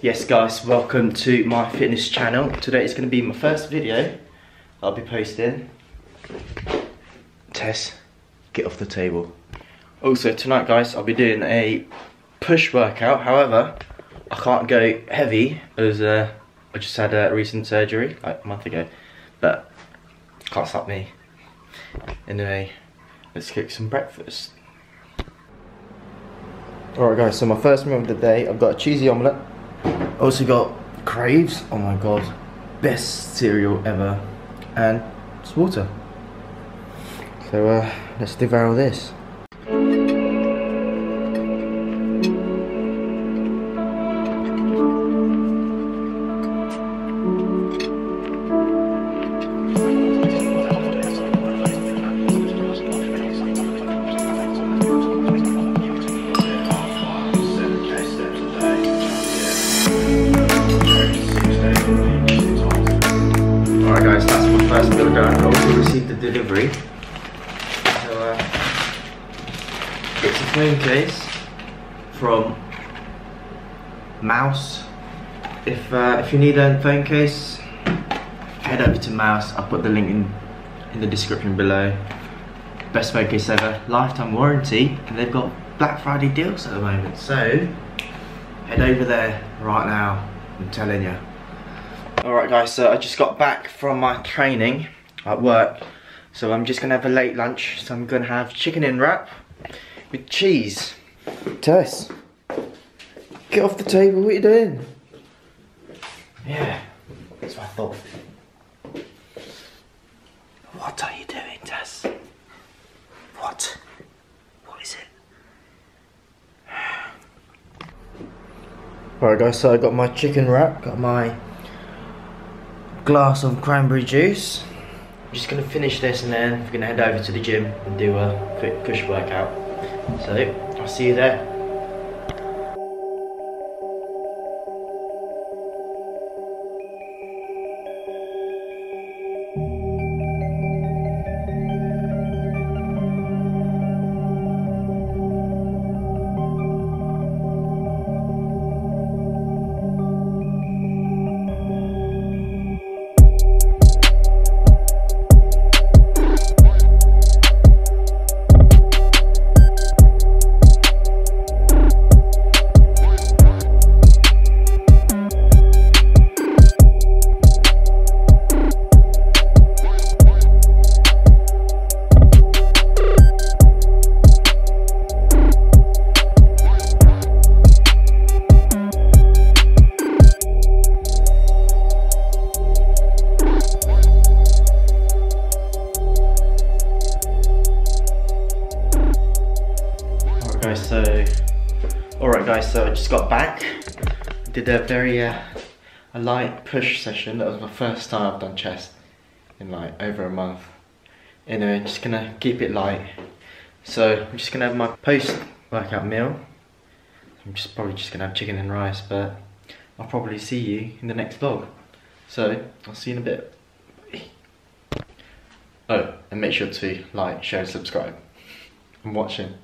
Yes guys, welcome to my fitness channel. Today is going to be my first video I'll be posting. Tess, get off the table. Also tonight guys, I'll be doing a push workout. However, I can't go heavy as uh, I just had a recent surgery like a month ago. But can't stop me. Anyway, let's cook some breakfast. Alright guys, so my first meal of the day, I've got a cheesy omelette also got Kraves, oh my god, best cereal ever, and it's water. So uh, let's devour this. Also received the delivery. So uh, it's a phone case from Mous. If uh, if you need a phone case, head over to Mous. I'll put the link in in the description below. Best phone case ever, lifetime warranty, and they've got Black Friday deals at the moment. So head over there right now. I'm telling you. Alright guys, so I just got back from my training at work. So I'm just gonna have a late lunch. So I'm gonna have chicken in wrap with cheese. Tess, get off the table, what are you doing? Yeah, that's what I thought. What are you doing, Tess? What? What is it? Alright guys, so I got my chicken wrap, got my glass of cranberry juice. I'm just gonna finish this and then we're gonna head over to the gym and do a quick push workout. So I'll see you there. So alright guys, so I just got back. Did a very uh, a light push session. That was my first time I've done chest in like over a month. Anyway, I'm just gonna keep it light. So I'm just gonna have my post workout meal. I'm just probably just gonna have chicken and rice, but I'll probably see you in the next vlog. So I'll see you in a bit. Oh, and make sure to like, share, and subscribe. I'm watching.